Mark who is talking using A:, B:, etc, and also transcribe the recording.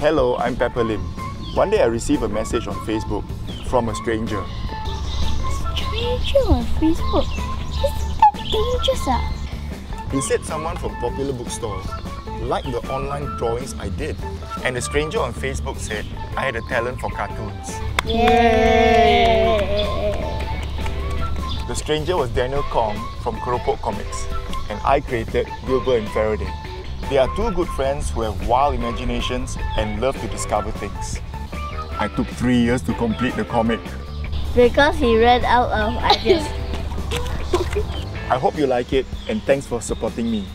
A: Hello, I'm Pepper Lim. One day I received a message on Facebook from a stranger.
B: Stranger on Facebook? Isn't that dangerous ah?
A: He said someone from popular bookstore liked the online drawings I did. And the stranger on Facebook said I had a talent for cartoons. Yay! The stranger was Daniel Kong from Keropok Comics, and I created Wilbur and Faraday. They are two good friends who have wild imaginations and love to discover things. I took three years to complete the comic.
B: Because he ran out of ideas.
A: I hope you like it and thanks for supporting me.